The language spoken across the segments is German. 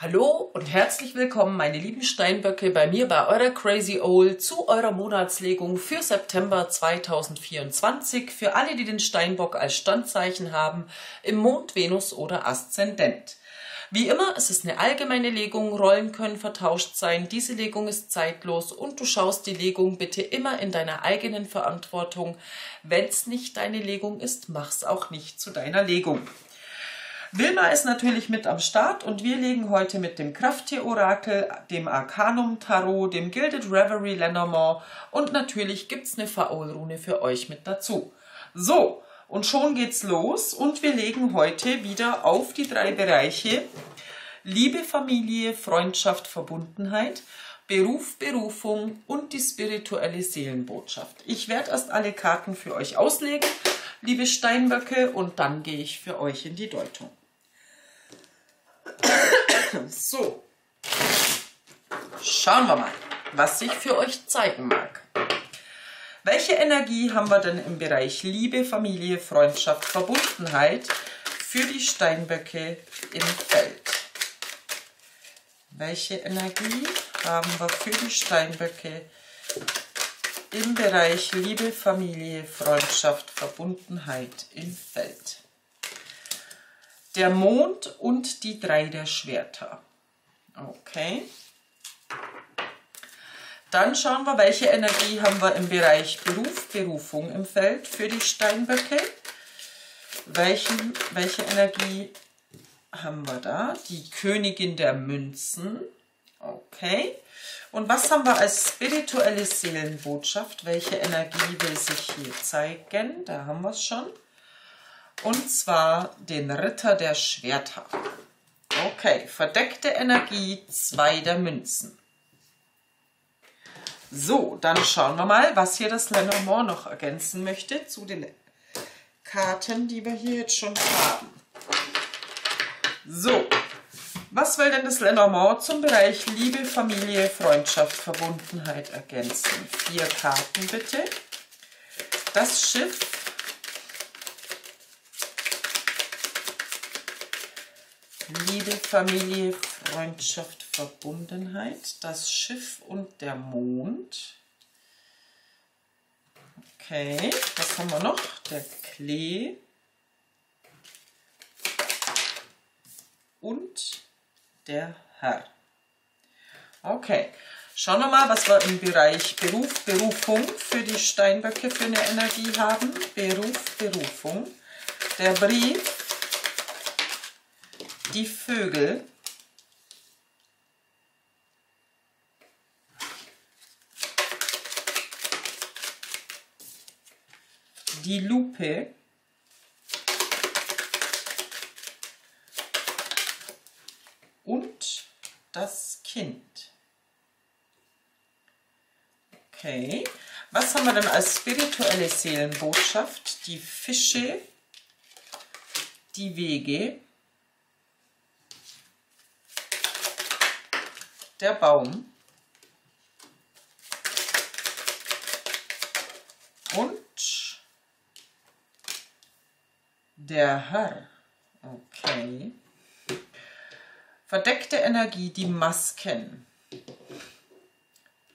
Hallo und herzlich willkommen, meine lieben Steinböcke, bei mir bei eurer Crazy Owl zu eurer Monatslegung für September 2024 für alle, die den Steinbock als Standzeichen haben, im Mond, Venus oder Aszendent. Wie immer, es ist eine allgemeine Legung, Rollen können vertauscht sein, diese Legung ist zeitlos und du schaust die Legung bitte immer in deiner eigenen Verantwortung. Wenn es nicht deine Legung ist, mach's auch nicht zu deiner Legung. Wilma ist natürlich mit am Start und wir legen heute mit dem Krafttier-Orakel, dem Arcanum Tarot, dem Gilded Reverie Lenormand und natürlich gibt es eine Faol-Rune für euch mit dazu. So, und schon geht's los und wir legen heute wieder auf die drei Bereiche Liebe, Familie, Freundschaft, Verbundenheit, Beruf, Berufung und die spirituelle Seelenbotschaft. Ich werde erst alle Karten für euch auslegen, liebe Steinböcke, und dann gehe ich für euch in die Deutung. So, schauen wir mal, was sich für euch zeigen mag. Welche Energie haben wir denn im Bereich Liebe, Familie, Freundschaft, Verbundenheit für die Steinböcke im Feld? Welche Energie haben wir für die Steinböcke im Bereich Liebe, Familie, Freundschaft, Verbundenheit im Feld? Der Mond und die drei der Schwerter. Okay. Dann schauen wir, welche Energie haben wir im Bereich Beruf, Berufung im Feld für die Steinböcke. Welchen, welche Energie haben wir da? Die Königin der Münzen. Okay. Und was haben wir als spirituelle Seelenbotschaft? Welche Energie will sich hier zeigen? Da haben wir es schon. Und zwar den Ritter der Schwerter. Okay, verdeckte Energie, zwei der Münzen. So, dann schauen wir mal, was hier das Lenormand noch ergänzen möchte zu den Karten, die wir hier jetzt schon haben. So, was will denn das Lenormand zum Bereich Liebe, Familie, Freundschaft, Verbundenheit ergänzen? Vier Karten bitte. Das Schiff, Liebe, Familie, Freundschaft, Verbundenheit, das Schiff und der Mond. Okay, was haben wir noch? Der Klee. Und der Herr. Okay, schauen wir mal, was wir im Bereich Beruf, Berufung für die Steinböcke für eine Energie haben. Beruf, Berufung. Der Brief die Vögel. Die Lupe. Und das Kind. Okay. Was haben wir denn als spirituelle Seelenbotschaft? Die Fische, die Wege, der Baum und der Herr. Okay. Verdeckte Energie, die Masken.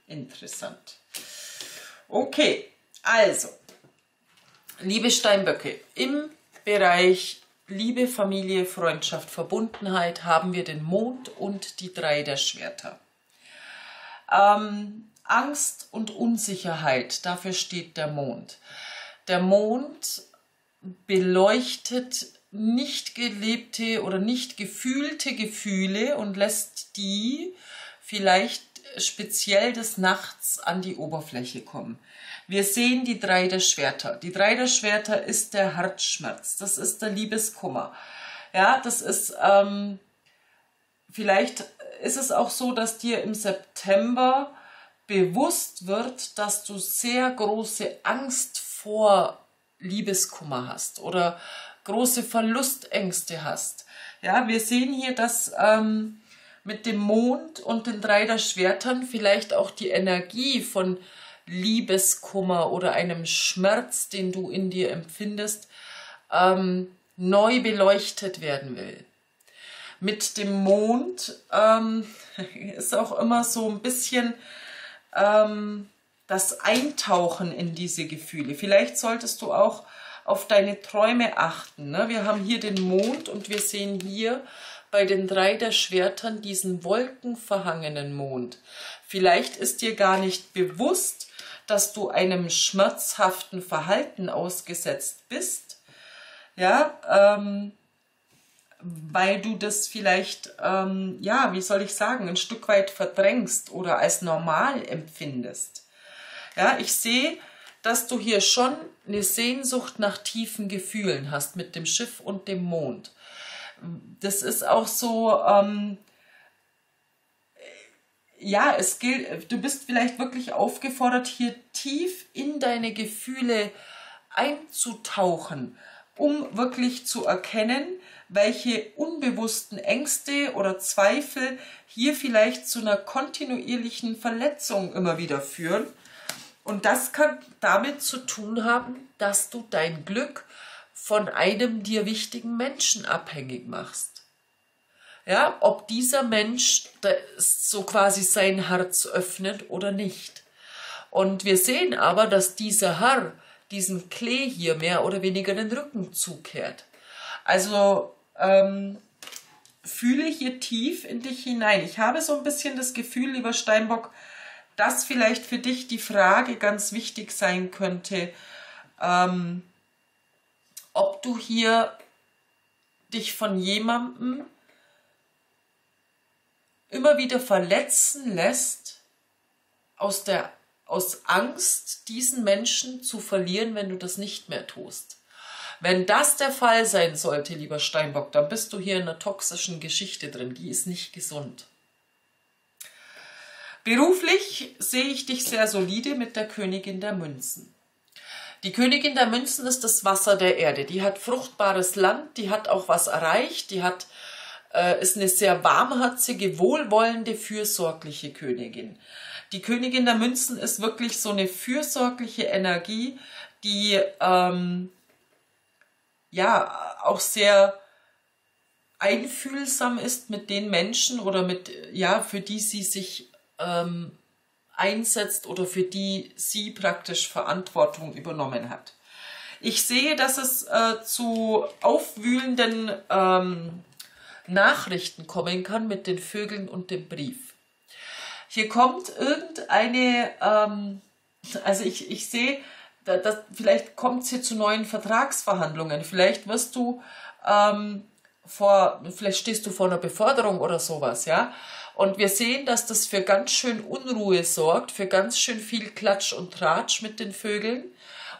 Interessant. Okay, also, liebe Steinböcke, im Bereich Liebe, Familie, Freundschaft, Verbundenheit haben wir den Mond und die drei der Schwerter. Ähm, Angst und Unsicherheit, dafür steht der Mond. Der Mond beleuchtet nicht gelebte oder nicht gefühlte Gefühle und lässt die vielleicht speziell des Nachts an die Oberfläche kommen. Wir sehen die drei der Schwerter. Die drei der Schwerter ist der Herzschmerz, das ist der Liebeskummer. Ja, das ist, ähm, vielleicht ist es auch so, dass dir im September bewusst wird, dass du sehr große Angst vor Liebeskummer hast oder große Verlustängste hast. Ja, wir sehen hier, dass ähm, mit dem Mond und den drei der Schwertern vielleicht auch die Energie von Liebeskummer oder einem Schmerz, den du in dir empfindest, ähm, neu beleuchtet werden will. Mit dem Mond ähm, ist auch immer so ein bisschen ähm, das Eintauchen in diese Gefühle. Vielleicht solltest du auch auf deine Träume achten. Ne? Wir haben hier den Mond und wir sehen hier bei den drei der Schwertern diesen wolkenverhangenen Mond. Vielleicht ist dir gar nicht bewusst, dass du einem schmerzhaften Verhalten ausgesetzt bist. Ja, ähm, weil du das vielleicht, ähm, ja, wie soll ich sagen, ein Stück weit verdrängst oder als normal empfindest. Ja, ich sehe, dass du hier schon eine Sehnsucht nach tiefen Gefühlen hast mit dem Schiff und dem Mond. Das ist auch so, ähm, ja, es gilt, du bist vielleicht wirklich aufgefordert, hier tief in deine Gefühle einzutauchen, um wirklich zu erkennen, welche unbewussten Ängste oder Zweifel hier vielleicht zu einer kontinuierlichen Verletzung immer wieder führen. Und das kann damit zu tun haben, dass du dein Glück von einem dir wichtigen Menschen abhängig machst. Ja, ob dieser Mensch so quasi sein Herz öffnet oder nicht. Und wir sehen aber, dass dieser Herr diesem Klee hier mehr oder weniger den Rücken zukehrt. Also ähm, fühle hier tief in dich hinein. Ich habe so ein bisschen das Gefühl, lieber Steinbock, dass vielleicht für dich die Frage ganz wichtig sein könnte, ähm, ob du hier dich von jemandem immer wieder verletzen lässt, aus, der, aus Angst, diesen Menschen zu verlieren, wenn du das nicht mehr tust. Wenn das der Fall sein sollte, lieber Steinbock, dann bist du hier in einer toxischen Geschichte drin, die ist nicht gesund. Beruflich sehe ich dich sehr solide mit der Königin der Münzen. Die Königin der Münzen ist das Wasser der Erde. Die hat fruchtbares Land, die hat auch was erreicht, die hat, äh, ist eine sehr warmherzige, wohlwollende, fürsorgliche Königin. Die Königin der Münzen ist wirklich so eine fürsorgliche Energie, die ähm, ja auch sehr einfühlsam ist mit den Menschen oder mit, ja, für die sie sich ähm, einsetzt oder für die sie praktisch Verantwortung übernommen hat. Ich sehe, dass es äh, zu aufwühlenden ähm, Nachrichten kommen kann mit den Vögeln und dem Brief. Hier kommt irgendeine, ähm, also ich, ich sehe, da, das, vielleicht kommt es hier zu neuen Vertragsverhandlungen. Vielleicht wirst du ähm, vor, vielleicht stehst du vor einer Beförderung oder sowas, ja. Und wir sehen, dass das für ganz schön Unruhe sorgt, für ganz schön viel Klatsch und Tratsch mit den Vögeln.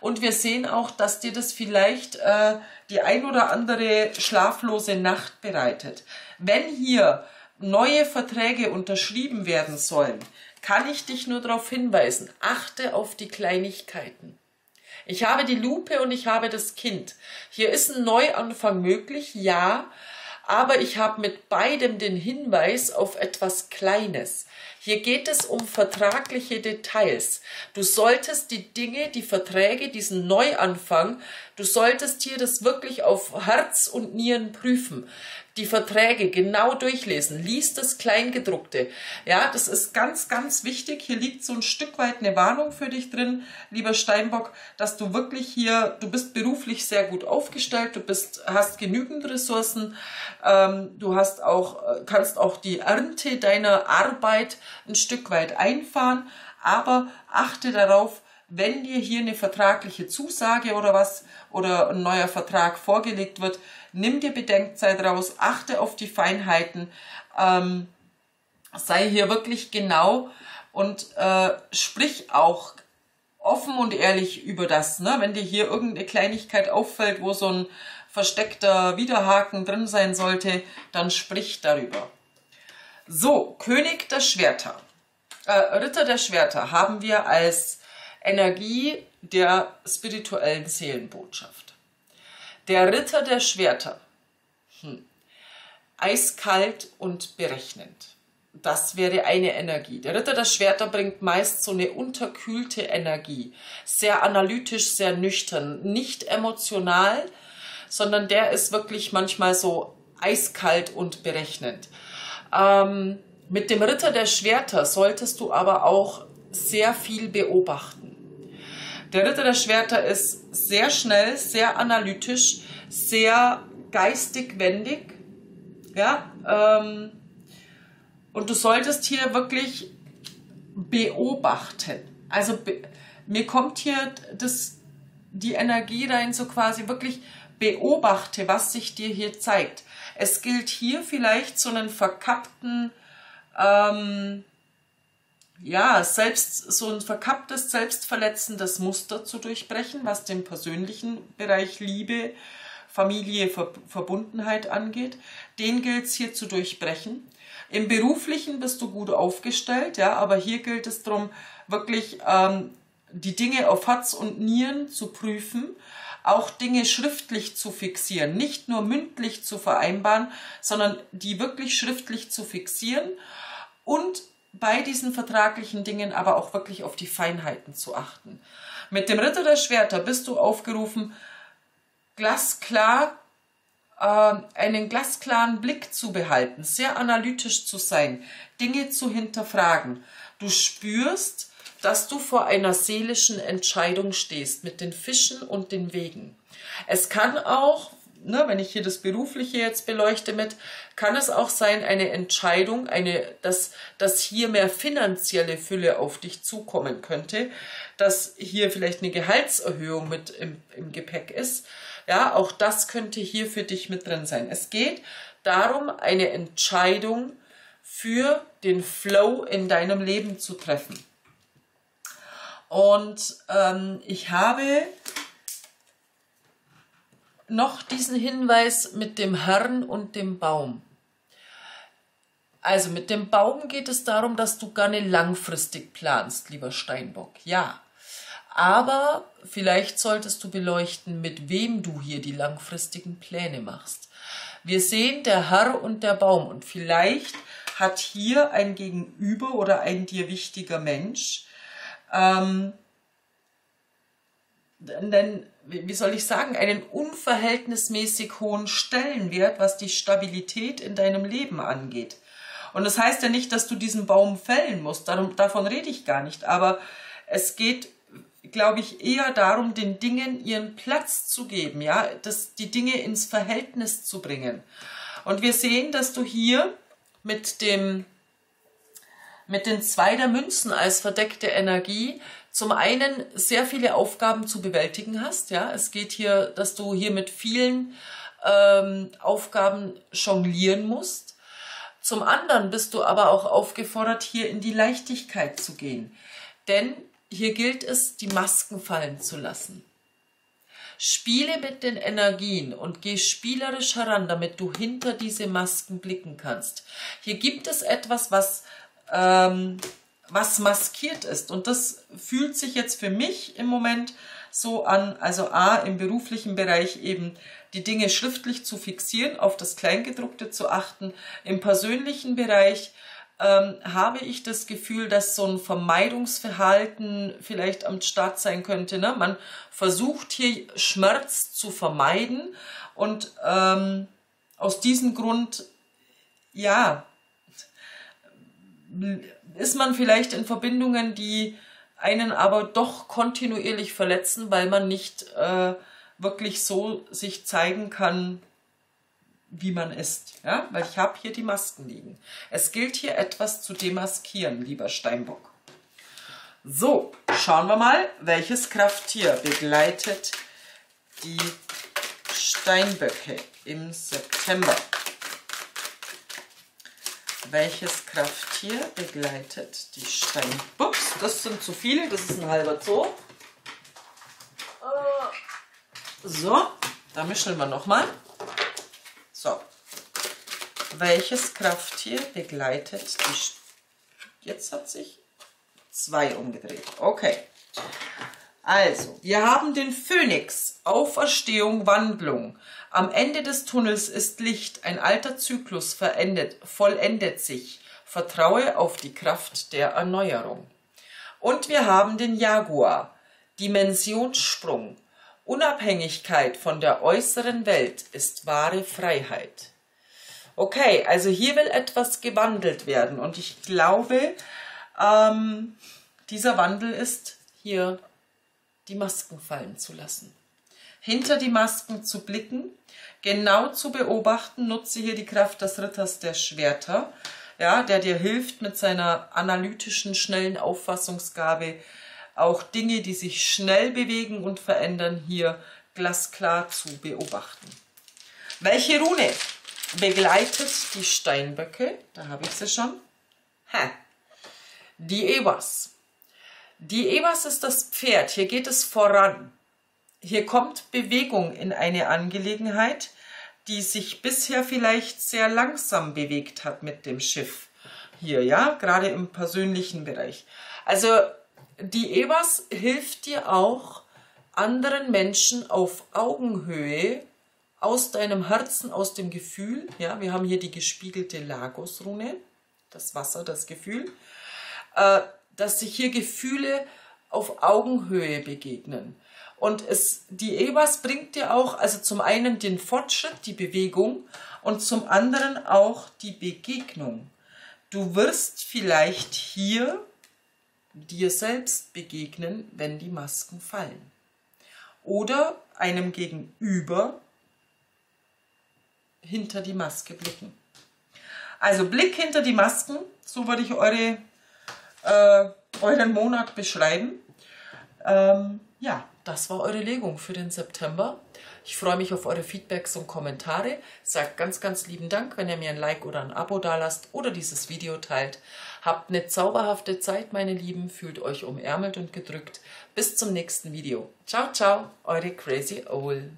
Und wir sehen auch, dass dir das vielleicht äh, die ein oder andere schlaflose Nacht bereitet. Wenn hier neue Verträge unterschrieben werden sollen, kann ich dich nur darauf hinweisen, achte auf die Kleinigkeiten. Ich habe die Lupe und ich habe das Kind. Hier ist ein Neuanfang möglich, ja, aber ich habe mit beidem den Hinweis auf etwas Kleines. Hier geht es um vertragliche Details. Du solltest die Dinge, die Verträge, diesen Neuanfang, du solltest hier das wirklich auf Herz und Nieren prüfen die Verträge genau durchlesen. Lies das Kleingedruckte. Ja, das ist ganz, ganz wichtig. Hier liegt so ein Stück weit eine Warnung für dich drin, lieber Steinbock, dass du wirklich hier, du bist beruflich sehr gut aufgestellt, du bist, hast genügend Ressourcen, ähm, du hast auch, äh, kannst auch die Ernte deiner Arbeit ein Stück weit einfahren, aber achte darauf, wenn dir hier eine vertragliche Zusage oder was oder ein neuer Vertrag vorgelegt wird, nimm dir Bedenkzeit raus, achte auf die Feinheiten, ähm, sei hier wirklich genau und äh, sprich auch offen und ehrlich über das. Ne? Wenn dir hier irgendeine Kleinigkeit auffällt, wo so ein versteckter Widerhaken drin sein sollte, dann sprich darüber. So, König der Schwerter, äh, Ritter der Schwerter haben wir als Energie der spirituellen Seelenbotschaft. Der Ritter der Schwerter. Hm. Eiskalt und berechnend. Das wäre eine Energie. Der Ritter der Schwerter bringt meist so eine unterkühlte Energie. Sehr analytisch, sehr nüchtern. Nicht emotional, sondern der ist wirklich manchmal so eiskalt und berechnend. Ähm, mit dem Ritter der Schwerter solltest du aber auch sehr viel beobachten. Der Ritter der Schwerter ist sehr schnell, sehr analytisch, sehr geistig wendig. Ja, ähm, und du solltest hier wirklich beobachten. Also be mir kommt hier das, die Energie rein, so quasi wirklich beobachte, was sich dir hier zeigt. Es gilt hier vielleicht so einen verkappten, ähm, ja, selbst so ein verkapptes, selbstverletzendes Muster zu durchbrechen, was den persönlichen Bereich Liebe, Familie, Ver Verbundenheit angeht. Den gilt es hier zu durchbrechen. Im Beruflichen bist du gut aufgestellt, ja, aber hier gilt es darum, wirklich ähm, die Dinge auf Herz und Nieren zu prüfen, auch Dinge schriftlich zu fixieren, nicht nur mündlich zu vereinbaren, sondern die wirklich schriftlich zu fixieren und bei diesen vertraglichen Dingen aber auch wirklich auf die Feinheiten zu achten. Mit dem Ritter der Schwerter bist du aufgerufen, glasklar äh, einen glasklaren Blick zu behalten, sehr analytisch zu sein, Dinge zu hinterfragen. Du spürst, dass du vor einer seelischen Entscheidung stehst mit den Fischen und den Wegen. Es kann auch, ne, wenn ich hier das Berufliche jetzt beleuchte mit, kann es auch sein, eine Entscheidung, eine, dass, dass hier mehr finanzielle Fülle auf dich zukommen könnte, dass hier vielleicht eine Gehaltserhöhung mit im, im Gepäck ist. Ja, auch das könnte hier für dich mit drin sein. Es geht darum, eine Entscheidung für den Flow in deinem Leben zu treffen. Und ähm, ich habe noch diesen Hinweis mit dem Herrn und dem Baum. Also mit dem Baum geht es darum, dass du gerne langfristig planst, lieber Steinbock. Ja. Aber vielleicht solltest du beleuchten, mit wem du hier die langfristigen Pläne machst. Wir sehen der Herr und der Baum und vielleicht hat hier ein Gegenüber oder ein dir wichtiger Mensch ähm, einen, wie soll ich sagen, einen unverhältnismäßig hohen Stellenwert, was die Stabilität in deinem Leben angeht. Und das heißt ja nicht, dass du diesen Baum fällen musst, darum, davon rede ich gar nicht, aber es geht, glaube ich, eher darum, den Dingen ihren Platz zu geben, ja, das, die Dinge ins Verhältnis zu bringen. Und wir sehen, dass du hier mit dem mit den zwei der Münzen als verdeckte Energie zum einen sehr viele Aufgaben zu bewältigen hast. Ja, es geht hier, dass du hier mit vielen ähm, Aufgaben jonglieren musst. Zum anderen bist du aber auch aufgefordert, hier in die Leichtigkeit zu gehen. Denn hier gilt es, die Masken fallen zu lassen. Spiele mit den Energien und geh spielerisch heran, damit du hinter diese Masken blicken kannst. Hier gibt es etwas, was ähm, was maskiert ist. Und das fühlt sich jetzt für mich im Moment so an, also A, im beruflichen Bereich eben die Dinge schriftlich zu fixieren, auf das Kleingedruckte zu achten. Im persönlichen Bereich ähm, habe ich das Gefühl, dass so ein Vermeidungsverhalten vielleicht am Start sein könnte. Ne? Man versucht hier Schmerz zu vermeiden und ähm, aus diesem Grund, ja, ist man vielleicht in Verbindungen, die einen aber doch kontinuierlich verletzen, weil man nicht äh, wirklich so sich zeigen kann, wie man ist. Ja? Weil ich habe hier die Masken liegen. Es gilt hier etwas zu demaskieren, lieber Steinbock. So, schauen wir mal, welches Krafttier begleitet die Steinböcke im September. Welches Krafttier begleitet die Steinbuchs? Das sind zu viele, das ist ein halber Zoo. So, da mischen wir nochmal. So. Welches Krafttier begleitet die... St Jetzt hat sich zwei umgedreht. Okay. Also, wir haben den Phönix, Auferstehung, Wandlung. Am Ende des Tunnels ist Licht, ein alter Zyklus verendet, vollendet sich. Vertraue auf die Kraft der Erneuerung. Und wir haben den Jaguar, Dimensionssprung. Unabhängigkeit von der äußeren Welt ist wahre Freiheit. Okay, also hier will etwas gewandelt werden und ich glaube, ähm, dieser Wandel ist hier die Masken fallen zu lassen. Hinter die Masken zu blicken, genau zu beobachten, nutze hier die Kraft des Ritters der Schwerter, ja, der dir hilft mit seiner analytischen, schnellen Auffassungsgabe, auch Dinge, die sich schnell bewegen und verändern, hier glasklar zu beobachten. Welche Rune begleitet die Steinböcke? Da habe ich sie schon. Ha. Die Ewas. Die Ewas ist das Pferd. Hier geht es voran. Hier kommt Bewegung in eine Angelegenheit, die sich bisher vielleicht sehr langsam bewegt hat mit dem Schiff. Hier, ja, gerade im persönlichen Bereich. Also die Ewas hilft dir auch, anderen Menschen auf Augenhöhe aus deinem Herzen, aus dem Gefühl, ja, wir haben hier die gespiegelte Lagos-Rune, das Wasser, das Gefühl, äh, dass sich hier Gefühle auf Augenhöhe begegnen. Und es, die EBAS bringt dir auch, also zum einen den Fortschritt, die Bewegung und zum anderen auch die Begegnung. Du wirst vielleicht hier dir selbst begegnen, wenn die Masken fallen. Oder einem Gegenüber hinter die Maske blicken. Also Blick hinter die Masken, so würde ich eure äh, euren Monat beschreiben. Ähm, ja, das war eure Legung für den September. Ich freue mich auf eure Feedbacks und Kommentare. Sagt ganz, ganz lieben Dank, wenn ihr mir ein Like oder ein Abo dalasst oder dieses Video teilt. Habt eine zauberhafte Zeit, meine Lieben. Fühlt euch umärmelt und gedrückt. Bis zum nächsten Video. Ciao, ciao, eure Crazy Owl.